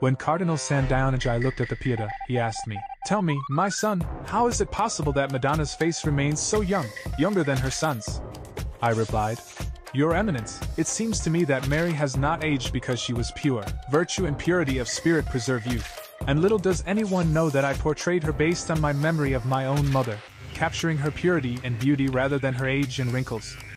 When Cardinal San Dionigi looked at the Pieta, he asked me, Tell me, my son, how is it possible that Madonna's face remains so young, younger than her son's? I replied, Your Eminence, it seems to me that Mary has not aged because she was pure. Virtue and purity of spirit preserve youth. And little does anyone know that I portrayed her based on my memory of my own mother, capturing her purity and beauty rather than her age and wrinkles.